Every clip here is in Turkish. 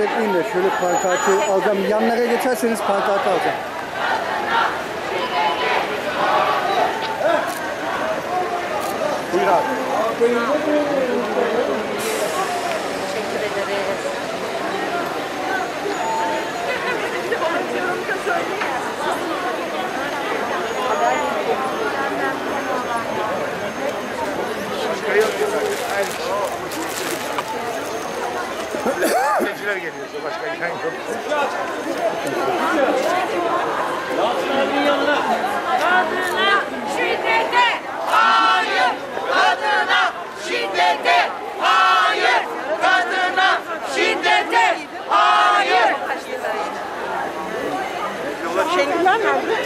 bekleyin de şöyle pankartı alacağım. Yanlara geçerseniz pankartı alacağım. Buyur abi. Teşekkür ederiz. Gençler geliyor. Başka inen yok. Kadına şiddete hayır. Kadına şiddete hayır. Kadına şiddete hayır. Şengüller nerede?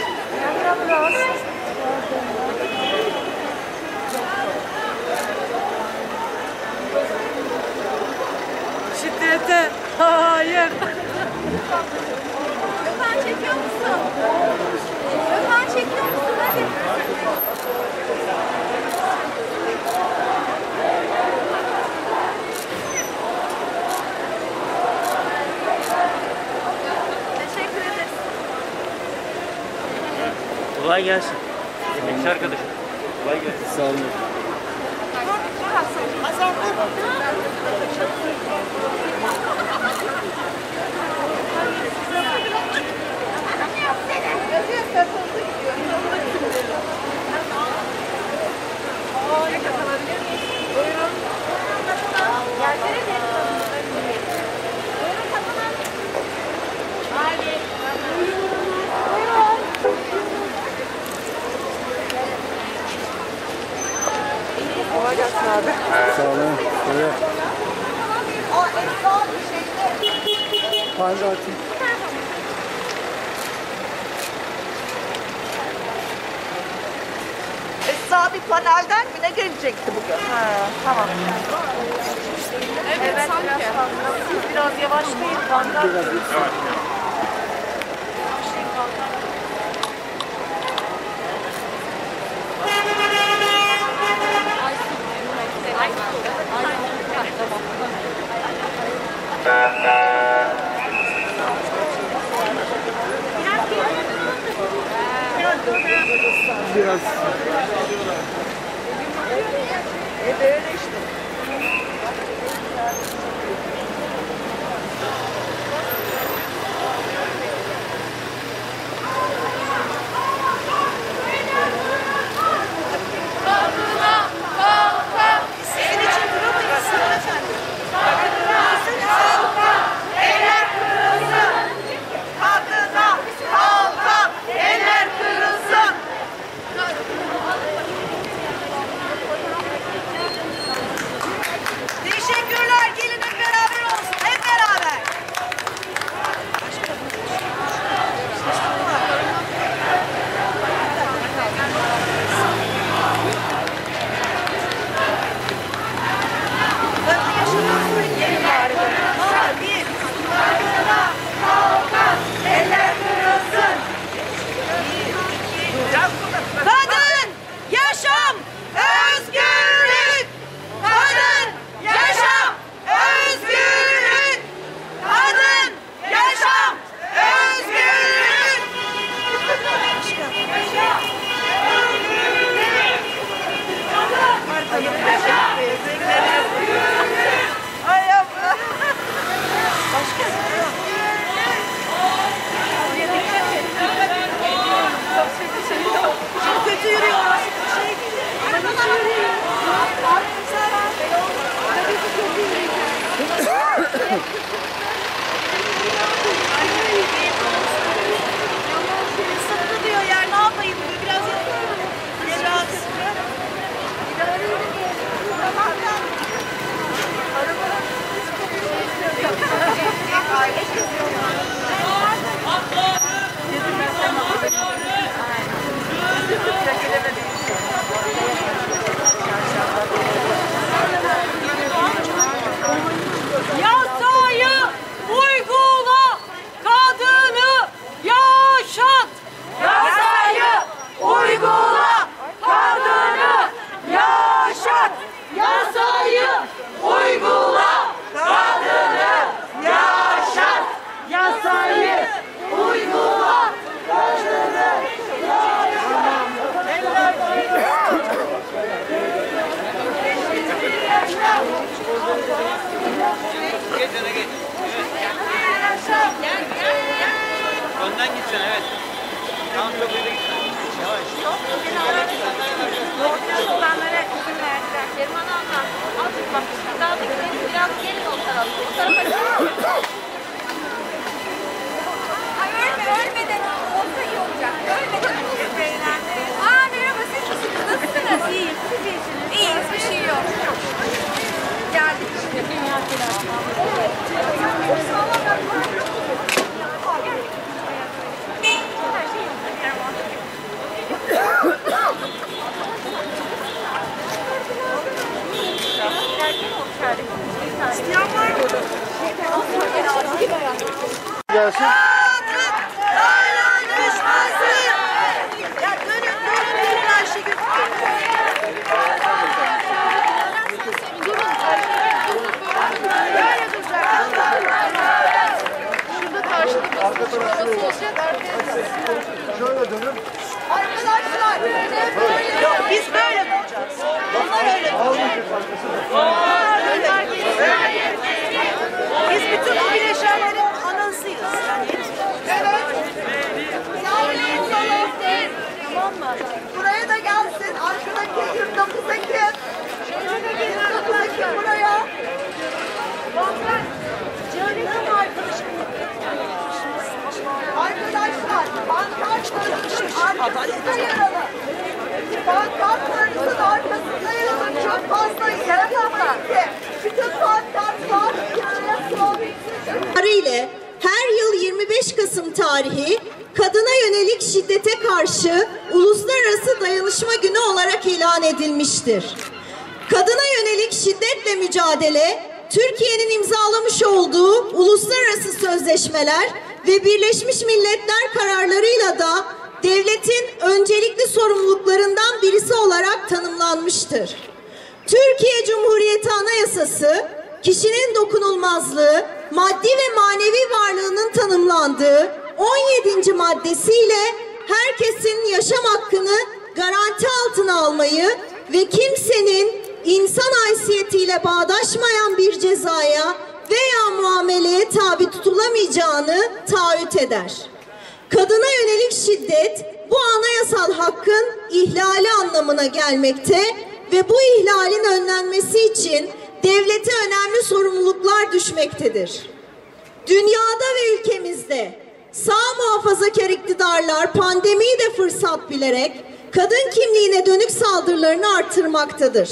Şiddete hayır. Gökhan çekiyor musun? Gökhan çekiyor musun? Hadi. Kolay gelsin. Emekçi arkadaşım. Kolay gelsin. Sağ olun. Kolay gelsin abi. Sağ olun. Şöyle pankartı. Esra bir panelden mi ne gelecekti bugün? Ha, tamam. Evet, sanki. Siz biraz yavaşlayın. Pandan. Biraz E böyle işte. Kadına arkaya. Şöyle dönün. Arkadaşlar biz böyle duracağız. Onlar öyle duracak. Biz bütün bu bileşenlerin anasıyız. Yani evet. Tamam mı? Buraya da gelsin. Arkadaki 29 Ekim. 29 Ekim buraya. Arkadaşlar, pankartlarımızın arkasında yer alın. Pankartlarımızın arkasında yer alın. Çok fazla yer alın. Bütün pankartlar bir araya sığabilsin. ile her yıl 25 Kasım tarihi kadına yönelik şiddete karşı Uluslararası Dayanışma Günü olarak ilan edilmiştir. Kadına yönelik şiddetle mücadele, Türkiye'nin imzalamış olduğu uluslararası sözleşmeler ve Birleşmiş Milletler kararlarıyla da devletin öncelikli sorumluluklarından birisi olarak tanımlanmıştır. Türkiye Cumhuriyeti Anayasası kişinin dokunulmazlığı, maddi ve manevi varlığının tanımlandığı 17. maddesiyle herkesin yaşam hakkını garanti altına almayı ve kimsenin insan haysiyetiyle bağdaşmayan bir cezaya veya muameleye tabi tutulamayacağını taahhüt eder. Kadına yönelik şiddet bu anayasal hakkın ihlali anlamına gelmekte ve bu ihlalin önlenmesi için devlete önemli sorumluluklar düşmektedir. Dünyada ve ülkemizde sağ muhafazakar iktidarlar pandemiyi de fırsat bilerek kadın kimliğine dönük saldırılarını artırmaktadır.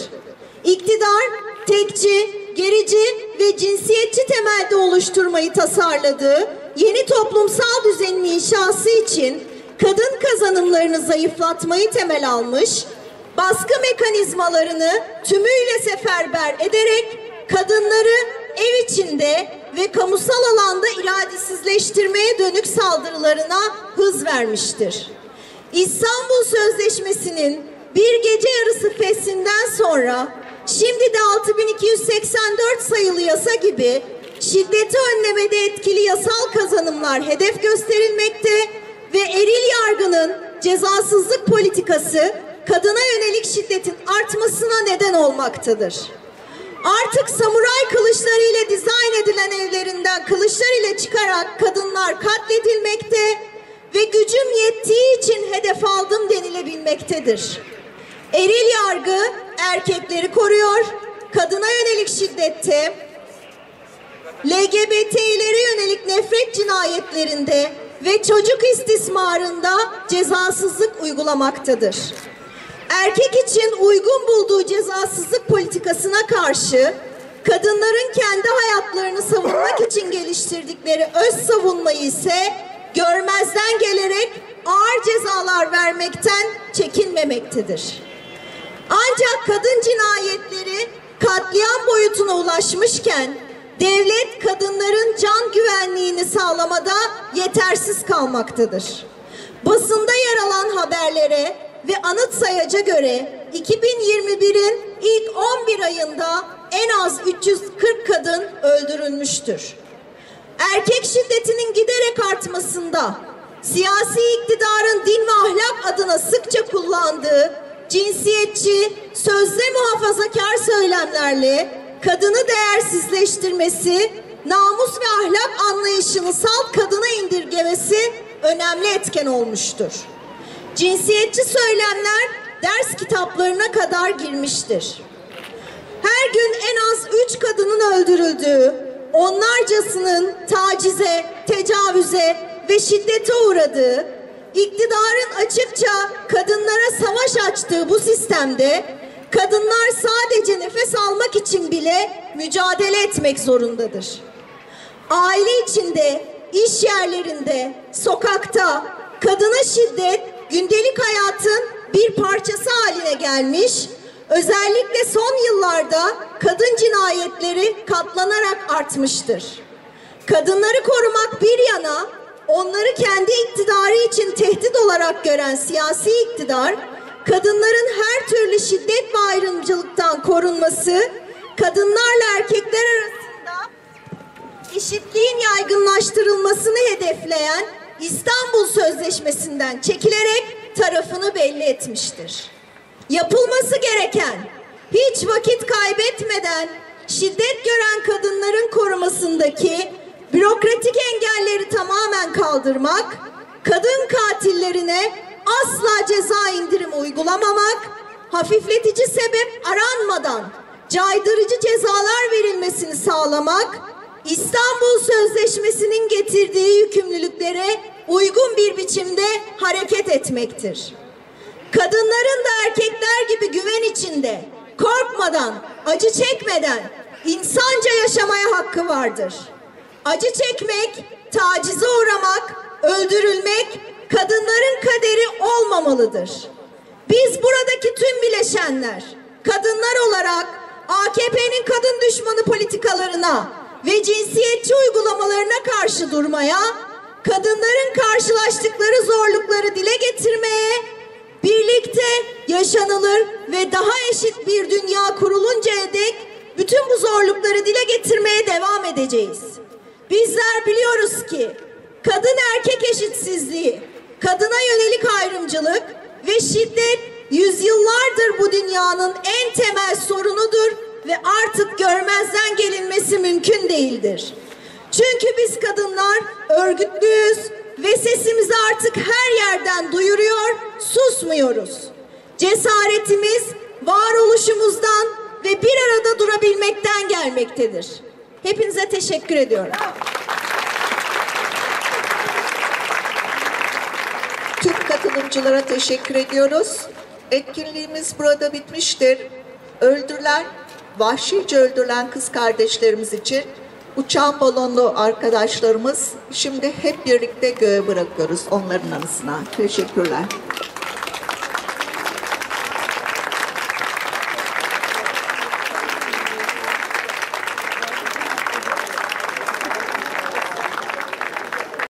İktidar tekçi, gerici ve cinsiyetçi temelde oluşturmayı tasarladığı yeni toplumsal düzenin inşası için kadın kazanımlarını zayıflatmayı temel almış, baskı mekanizmalarını tümüyle seferber ederek kadınları ev içinde ve kamusal alanda iradesizleştirmeye dönük saldırılarına hız vermiştir. İstanbul Sözleşmesi'nin bir gece yarısı feslinden sonra şimdi de 6284 sayılı yasa gibi şiddeti önlemede etkili yasal kazanımlar hedef gösterilmekte ve eril yargının cezasızlık politikası kadına yönelik şiddetin artmasına neden olmaktadır. Artık samuray kılıçları ile dizayn edilen kılıçlar ile çıkarak kadınlar katledilmekte ve gücüm yettiği için hedef aldım denilebilmektedir. Eril yargı erkekleri koruyor, kadına yönelik şiddette, LGBT'lere yönelik nefret cinayetlerinde ve çocuk istismarında cezasızlık uygulamaktadır. Erkek için uygun bulduğu cezasızlık politikasına karşı kadınların kendi hayatlarını savunmak için geliştirdikleri öz savunmayı ise görmezden gelerek ağır cezalar vermekten çekinmemektedir. Ancak kadın cinayetleri katliam boyutuna ulaşmışken devlet kadınların can güvenliğini sağlamada yetersiz kalmaktadır. Basında yer alan haberlere ve anıt sayaca göre 2021'in ilk 11 ayında en az 340 kadın öldürülmüştür. Erkek şiddetinin giderek artmasında siyasi iktidarın din ve ahlak adına sıkça kullandığı cinsiyetçi, sözde muhafazakar söylemlerle kadını değersizleştirmesi, namus ve ahlak anlayışını salt kadına indirgemesi önemli etken olmuştur. Cinsiyetçi söylemler ders kitaplarına kadar girmiştir. Her gün en az üç kadının öldürüldüğü, onlarcasının tacize, tecavüze ve şiddete uğradığı, iktidarın açıkça kadınlara savaş açtığı bu sistemde kadınlar sadece nefes almak için bile mücadele etmek zorundadır. Aile içinde, iş yerlerinde, sokakta kadına şiddet gündelik hayatın bir parçası haline gelmiş. Özellikle son yıllarda kadın cinayetleri katlanarak artmıştır. Kadınları korumak bir yana onları kendi iktidarı için tehdit olarak gören siyasi iktidar, kadınların her türlü şiddet ve ayrımcılıktan korunması, kadınlarla erkekler arasında eşitliğin yaygınlaştırılmasını hedefleyen İstanbul Sözleşmesi'nden çekilerek tarafını belli etmiştir. Yapılması gereken hiç vakit kaybetmeden şiddet gören kadınların korumasındaki bürokratik engelleri tamamen kaldırmak, kadın katillerine asla ceza indirimi uygulamamak, hafifletici sebep aranmadan caydırıcı cezalar verilmesini sağlamak, İstanbul Sözleşmesi'nin getirdiği yükümlülüklere uygun bir biçimde hareket etmektir. Kadınların da erkekler gibi güven içinde, korkmadan, acı çekmeden insanca yaşamaya hakkı vardır. Acı çekmek, tacize uğramak, öldürülmek kadınların kaderi olmamalıdır. Biz buradaki tüm bileşenler, kadınlar olarak AKP'nin kadın düşmanı politikalarına ve cinsiyetçi uygulamalarına karşı durmaya, kadınların karşılaştıkları zorlukları dile getirmeye, birlikte yaşanılır ve daha eşit bir dünya kuruluncaya dek bütün bu zorlukları dile getirmeye devam edeceğiz. Bizler biliyoruz ki kadın erkek eşitsizliği, kadına yönelik ayrımcılık ve şiddet yüzyıllardır bu dünyanın en temel sorunudur ve artık görmezden gelinmesi mümkün değildir. Çünkü biz kadınlar örgütlüyüz ve sesimizi artık her yerden duyuruyor, susmuyoruz. Cesaretimiz varoluşumuzdan ve bir arada durabilmekten gelmektedir. Hepinize teşekkür ediyorum. Tüm katılımcılara teşekkür ediyoruz. Etkinliğimiz burada bitmiştir. Öldürülen, vahşice öldürülen kız kardeşlerimiz için uçan balonlu arkadaşlarımız şimdi hep birlikte göğe bırakıyoruz onların anısına. Teşekkürler.